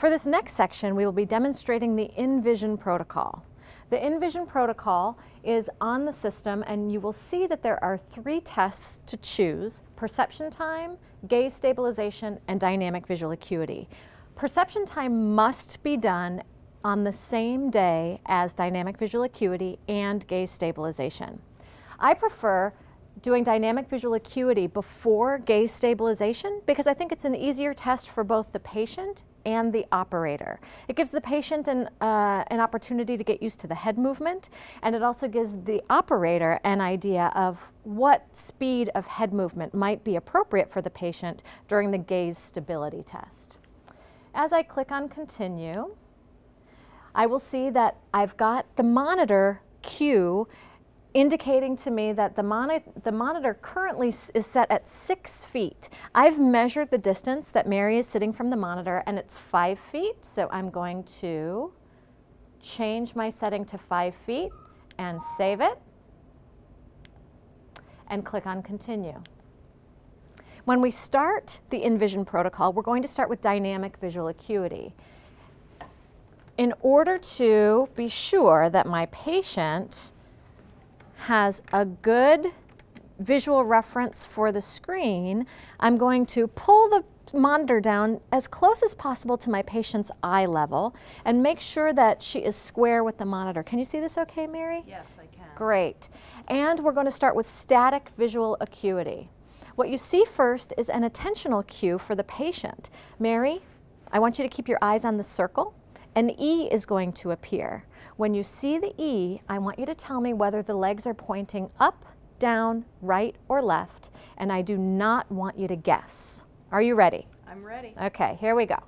For this next section, we will be demonstrating the InVision protocol. The InVision protocol is on the system and you will see that there are three tests to choose, perception time, gaze stabilization, and dynamic visual acuity. Perception time must be done on the same day as dynamic visual acuity and gaze stabilization. I prefer doing dynamic visual acuity before gaze stabilization because I think it's an easier test for both the patient and the operator. It gives the patient an, uh, an opportunity to get used to the head movement and it also gives the operator an idea of what speed of head movement might be appropriate for the patient during the gaze stability test. As I click on continue, I will see that I've got the monitor cue indicating to me that the, moni the monitor currently is set at six feet. I've measured the distance that Mary is sitting from the monitor and it's five feet. So I'm going to change my setting to five feet and save it and click on continue. When we start the InVision protocol, we're going to start with dynamic visual acuity. In order to be sure that my patient has a good visual reference for the screen, I'm going to pull the monitor down as close as possible to my patient's eye level and make sure that she is square with the monitor. Can you see this okay, Mary? Yes, I can. Great. And we're going to start with static visual acuity. What you see first is an attentional cue for the patient. Mary, I want you to keep your eyes on the circle. An E is going to appear. When you see the E, I want you to tell me whether the legs are pointing up, down, right, or left, and I do not want you to guess. Are you ready? I'm ready. Okay, here we go.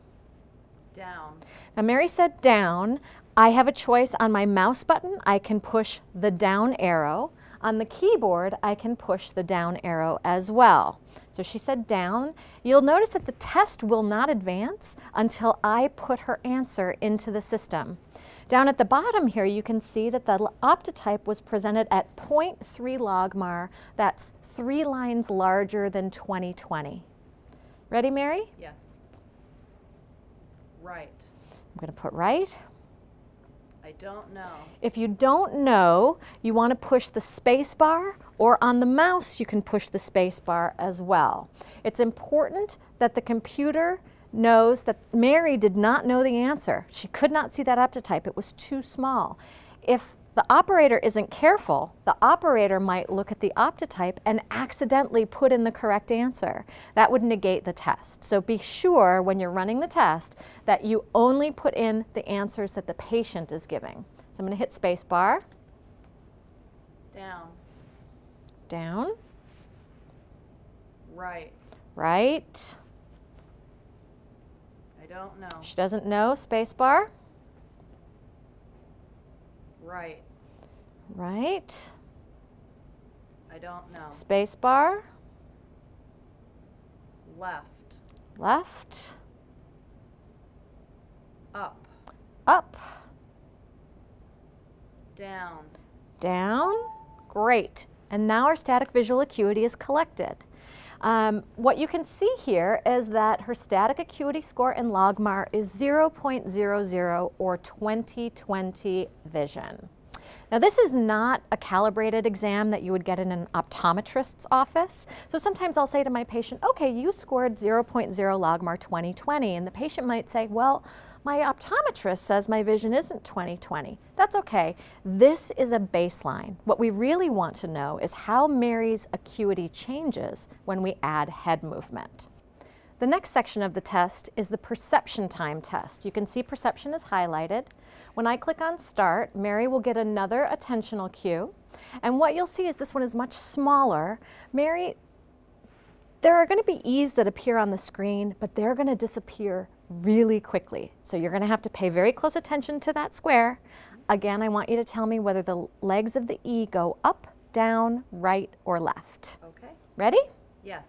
Down. Now Mary said down. I have a choice on my mouse button. I can push the down arrow. On the keyboard, I can push the down arrow as well. So she said down. You'll notice that the test will not advance until I put her answer into the system. Down at the bottom here, you can see that the optotype was presented at 0.3 logmar. That's three lines larger than 2020. Ready, Mary? Yes. Right. I'm going to put right. I don't know. If you don't know, you want to push the space bar or on the mouse you can push the space bar as well. It's important that the computer knows that Mary did not know the answer. She could not see that optotype. It was too small. If the operator isn't careful, the operator might look at the optotype and accidentally put in the correct answer. That would negate the test. So be sure when you're running the test that you only put in the answers that the patient is giving. So I'm going to hit space bar. Down. Down. Right. Right. I don't know. She doesn't know. Space bar. Right. Right. I don't know. Space bar. Left. Left. Up. Up. Down. Down. Great. And now our static visual acuity is collected. Um, what you can see here is that her static acuity score in Logmar is 0.00 or 20/20 vision. Now this is not a calibrated exam that you would get in an optometrist's office. So sometimes I'll say to my patient, okay, you scored 0.0 Logmar 20/20 and the patient might say, well, my optometrist says my vision isn't 20/20. That's okay. This is a baseline. What we really want to know is how Mary's acuity changes when we add head movement. The next section of the test is the perception time test. You can see perception is highlighted. When I click on start, Mary will get another attentional cue. And what you'll see is this one is much smaller. Mary, there are going to be E's that appear on the screen, but they're going to disappear really quickly. So you're going to have to pay very close attention to that square. Again, I want you to tell me whether the legs of the E go up, down, right, or left. Okay. Ready? Yes.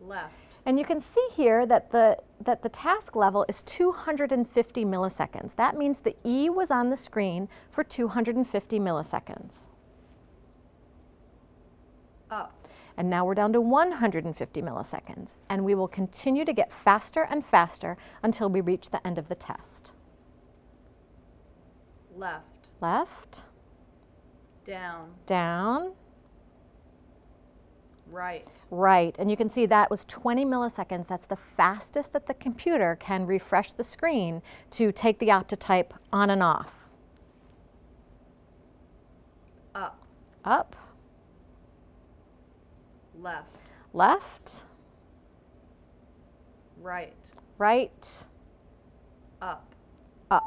Left. And you can see here that the, that the task level is 250 milliseconds. That means the E was on the screen for 250 milliseconds. Up. And now we're down to 150 milliseconds. And we will continue to get faster and faster until we reach the end of the test. Left. Left, Down. down, Right. right. And you can see that was 20 milliseconds. That's the fastest that the computer can refresh the screen to take the Optotype on and off. Up. Up, Left. left, Right. right, Up. up.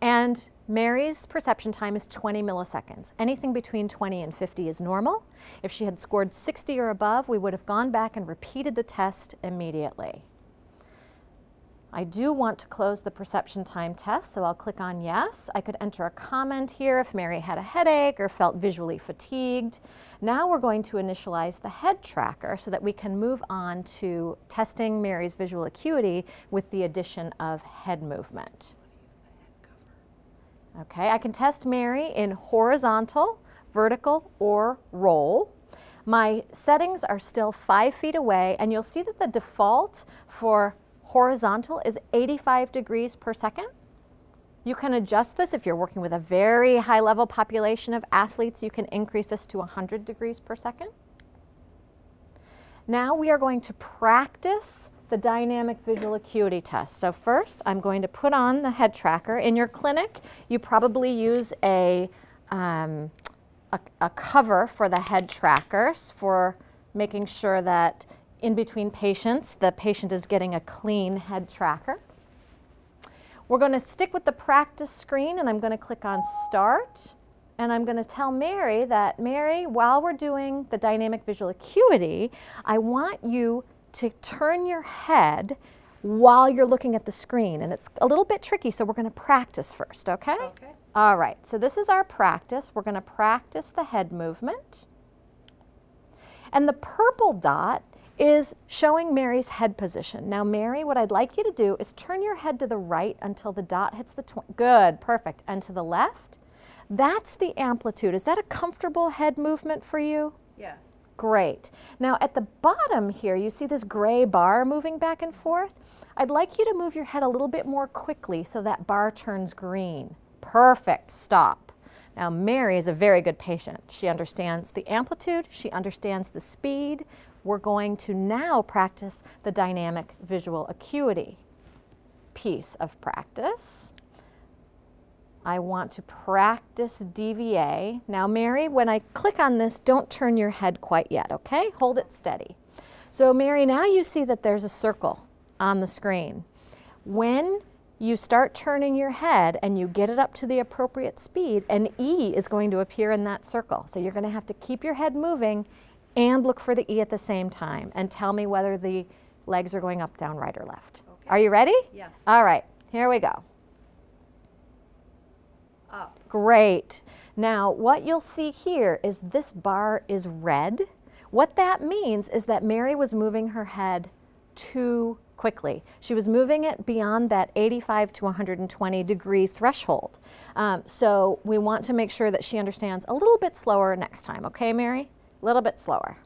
And Mary's perception time is 20 milliseconds. Anything between 20 and 50 is normal. If she had scored 60 or above, we would have gone back and repeated the test immediately. I do want to close the perception time test, so I'll click on yes. I could enter a comment here if Mary had a headache or felt visually fatigued. Now we're going to initialize the head tracker so that we can move on to testing Mary's visual acuity with the addition of head movement. Okay, I can test Mary in horizontal, vertical, or roll. My settings are still five feet away, and you'll see that the default for horizontal is 85 degrees per second. You can adjust this if you're working with a very high level population of athletes, you can increase this to 100 degrees per second. Now we are going to practice the dynamic visual acuity test. So first, I'm going to put on the head tracker. In your clinic, you probably use a, um, a, a cover for the head trackers for making sure that in between patients, the patient is getting a clean head tracker. We're going to stick with the practice screen and I'm going to click on start and I'm going to tell Mary that Mary, while we're doing the dynamic visual acuity, I want you to turn your head while you're looking at the screen. And it's a little bit tricky, so we're going to practice first, okay? Okay. All right, so this is our practice. We're going to practice the head movement. And the purple dot is showing Mary's head position. Now, Mary, what I'd like you to do is turn your head to the right until the dot hits the, good, perfect, and to the left. That's the amplitude. Is that a comfortable head movement for you? Yes. Great. Now at the bottom here, you see this gray bar moving back and forth? I'd like you to move your head a little bit more quickly so that bar turns green. Perfect. Stop. Now Mary is a very good patient. She understands the amplitude, she understands the speed. We're going to now practice the dynamic visual acuity piece of practice. I want to practice DVA. Now, Mary, when I click on this, don't turn your head quite yet, okay? Hold it steady. So, Mary, now you see that there's a circle on the screen. When you start turning your head and you get it up to the appropriate speed, an E is going to appear in that circle. So, you're going to have to keep your head moving and look for the E at the same time and tell me whether the legs are going up, down, right, or left. Okay. Are you ready? Yes. All right, here we go. Great. Now, what you'll see here is this bar is red. What that means is that Mary was moving her head too quickly. She was moving it beyond that 85 to 120 degree threshold. Um, so we want to make sure that she understands a little bit slower next time, okay, Mary? A little bit slower.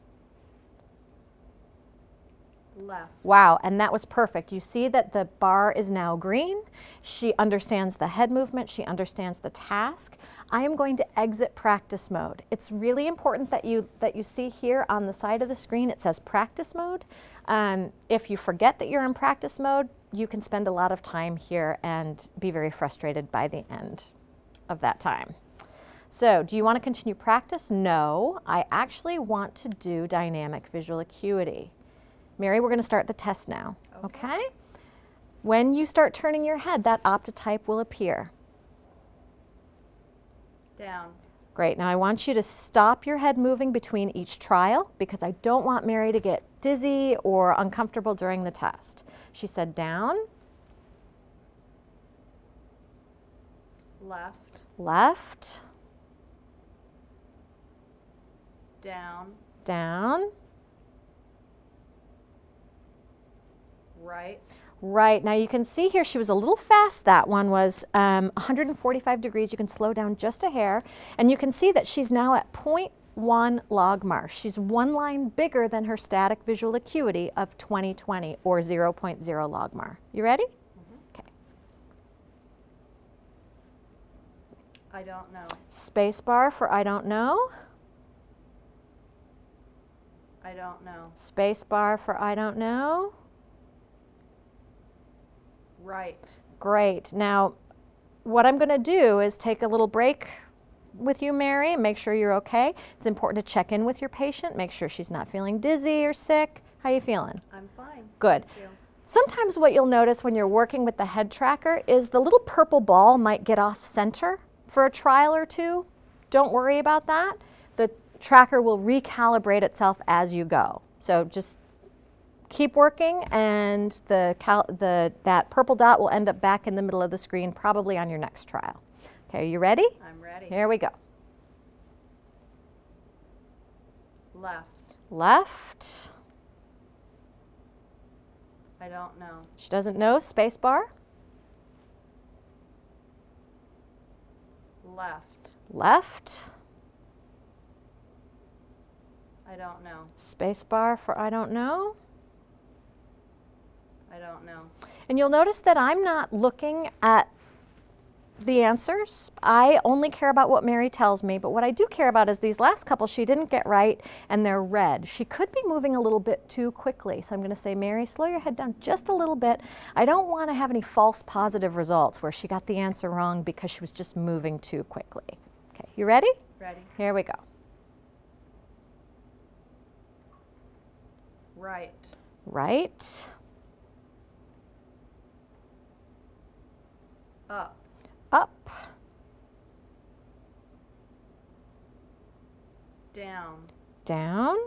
Left. Wow, and that was perfect. You see that the bar is now green. She understands the head movement, she understands the task. I am going to exit practice mode. It's really important that you that you see here on the side of the screen it says practice mode. Um, if you forget that you're in practice mode, you can spend a lot of time here and be very frustrated by the end of that time. So, do you want to continue practice? No, I actually want to do dynamic visual acuity. Mary, we're going to start the test now. Okay. Okay? When you start turning your head, that optotype will appear. Down. Great. Now I want you to stop your head moving between each trial because I don't want Mary to get dizzy or uncomfortable during the test. She said down, Left. left, Down. down, Right. Right. Now you can see here she was a little fast. That one was um, 145 degrees. You can slow down just a hair. And you can see that she's now at point 0.1 logmar. She's one line bigger than her static visual acuity of 2020 or 0.0 logmar. You ready? Okay. I don't know. Space bar for I don't know. I don't know. Space bar for I don't know. Right. Great. Now, what I'm going to do is take a little break with you, Mary, and make sure you're okay. It's important to check in with your patient, make sure she's not feeling dizzy or sick. How are you feeling? I'm fine. Good. Sometimes what you'll notice when you're working with the head tracker is the little purple ball might get off center for a trial or two. Don't worry about that. The tracker will recalibrate itself as you go. So just keep working and the, the, that purple dot will end up back in the middle of the screen probably on your next trial. Okay, are you ready? I'm ready. Here we go. Left. Left. I don't know. She doesn't know. Space bar. Left. Left. I don't know. Space bar for I don't know. I don't know. And you'll notice that I'm not looking at the answers. I only care about what Mary tells me, but what I do care about is these last couple she didn't get right and they're red. She could be moving a little bit too quickly. So I'm going to say, Mary, slow your head down just a little bit. I don't want to have any false positive results where she got the answer wrong because she was just moving too quickly. Okay, you ready? Ready. Here we go. Right. Right, Up. up, Down. down,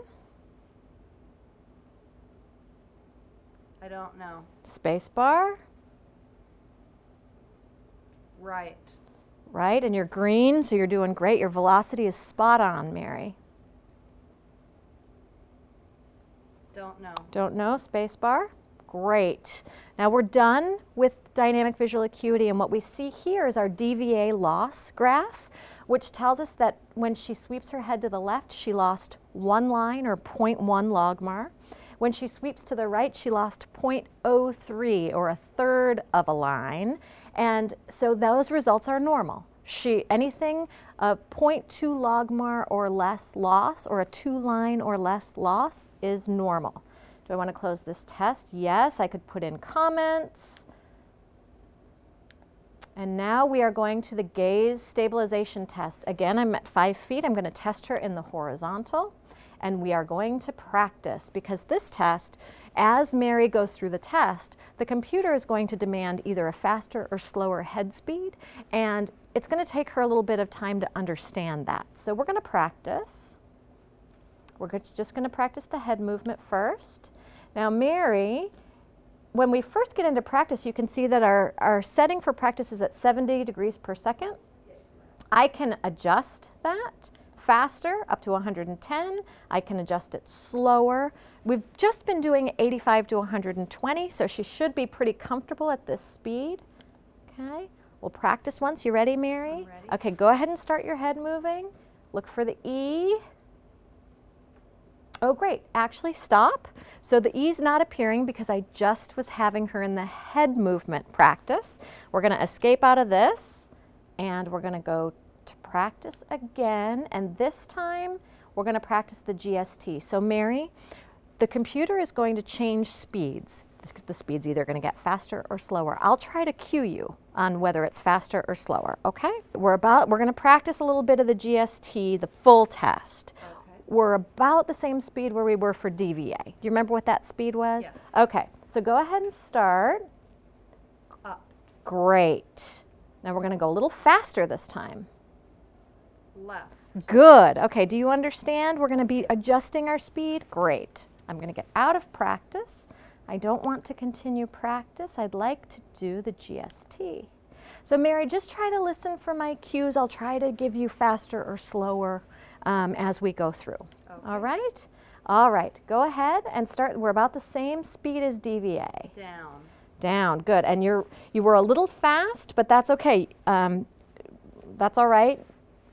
I don't know. space bar, Right. right, and you're green, so you're doing great. Your velocity is spot on, Mary. Don't know. Don't know, space bar. Great. Now we're done with dynamic visual acuity and what we see here is our DVA loss graph, which tells us that when she sweeps her head to the left, she lost one line or 0.1 logmar. When she sweeps to the right, she lost 0.03 or a third of a line. And so those results are normal. She, anything of 0.2 logmar or less loss or a two line or less loss is normal. Do I want to close this test? Yes, I could put in comments. And now we are going to the gaze stabilization test. Again, I'm at five feet. I'm going to test her in the horizontal. And we are going to practice because this test, as Mary goes through the test, the computer is going to demand either a faster or slower head speed. And it's going to take her a little bit of time to understand that. So we're going to practice. We're just going to practice the head movement first. Now, Mary, when we first get into practice, you can see that our, our setting for practice is at 70 degrees per second. I can adjust that faster up to 110. I can adjust it slower. We've just been doing 85 to 120, so she should be pretty comfortable at this speed. Okay, we'll practice once. You ready, Mary? Ready. Okay, go ahead and start your head moving. Look for the E. Oh, great. Actually, stop. So the E's not appearing because I just was having her in the head movement practice. We're going to escape out of this and we're going to go to practice again. And this time we're going to practice the GST. So, Mary, the computer is going to change speeds. The- speed's either going to get faster or slower. I'll try to cue you on whether it's faster or slower, okay? We're about we're going to practice a little bit of the GST, the full test. We're about the same speed where we were for DVA. Do you remember what that speed was? Yes. Okay. So go ahead and start. Up. Great. Now we're going to go a little faster this time. Left. Good. Okay, do you understand? We're going to be adjusting our speed. Great. I'm going to get out of practice. I don't want to continue practice. I'd like to do the GST. So, Mary, just try to listen for my cues. I'll try to give you faster or slower um, as we go through. All Okay. right? All right, go ahead and start. We're about the same speed as DVA. Down. Down, good. And you're you were a little fast, but that's okay. Um, that's all right.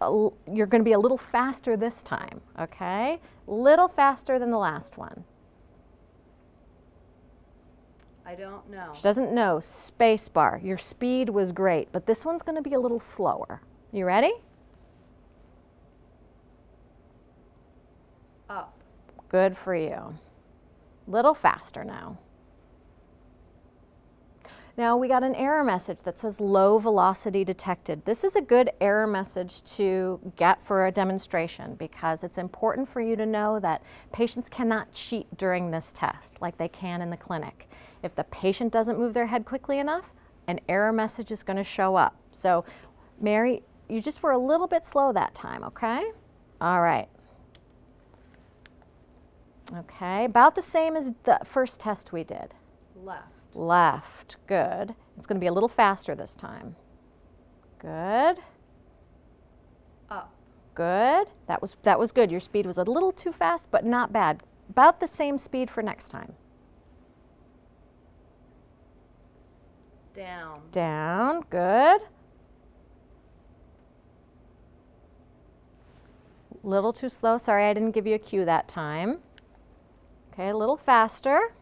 you're going to be a little faster this time, okay? Little faster than the last one. I don't know. She doesn't know. Space bar. Your speed was great, but this one's going to be a little slower. You ready? Up. Good for you. Little faster now. Now we got an error message that says low velocity detected. This is a good error message to get for a demonstration because it's important for you to know that patients cannot cheat during this test like they can in the clinic. If the patient doesn't move their head quickly enough, an error message is going to show up. So Mary, you just were a little bit slow that time, okay? All right. Okay, about the same as the first test we did. Left. Left, good. It's going to be a little faster this time. Good, Up. good. That was, that was good. Your speed was a little too fast, but not bad. About the same speed for next time. Down. Down, good. Little too slow. Sorry, I didn't give you a cue that time. Okay, a little faster.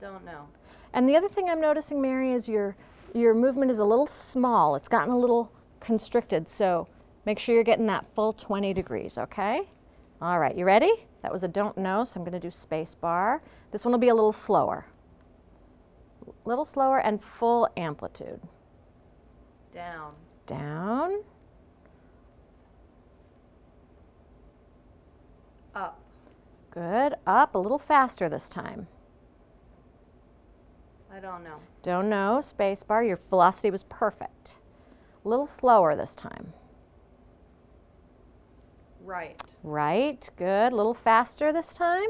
Don't know. And the other thing I'm noticing, Mary, is your your movement is a little small. It's gotten a little constricted. So make sure you're getting that full 20 degrees, okay? All right, you ready? That was a don't know, so I'm gonna do space bar. This one will be a little slower. A Little slower and full amplitude. Down. Down, Up. Good, up, a little faster this time. I don't know. Don't know, space bar, your velocity was perfect. A little slower this time. Right. Right, good. A little faster this time.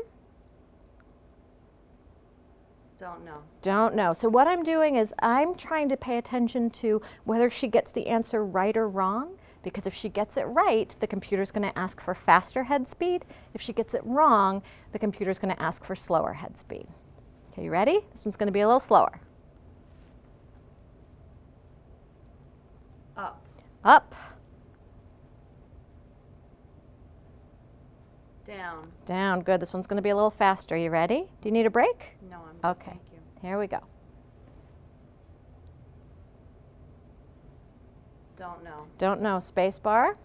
Don't know. Don't know. So, what I'm doing is I'm trying to pay attention to whether she gets the answer right or wrong. Because if she gets it right, the computer's going to ask for faster head speed. If she gets it wrong, the computer's going to ask for slower head speed. Okay, you ready? This one's going to be a little slower. Up. Up, Down. down. Good. This one's going to be a little faster. You ready? Do you need a break? No, I'm. Okay. Thank you. Here we go. Don't know. Don't know. Space bar.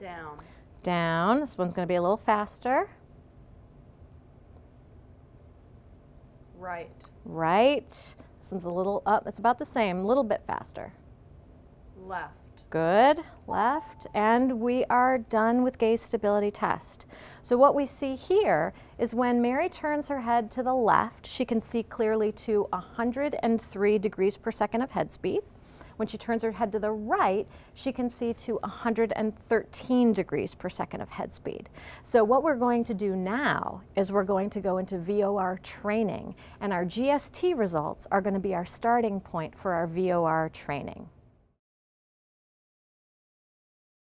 Down. Down. This one's going to be a little faster. Right. Right. This one's a little up. It's about the same, a little bit faster. Left. Good. Left. And we are done with gaze stability test. So what we see here is when Mary turns her head to the left, she can see clearly to 103 degrees per second of head speed. When she turns her head to the right, she can see to 113 degrees per second of head speed. So what we're going to do now is we're going to go into VOR training, and our GST results are going to be our starting point for our VOR training.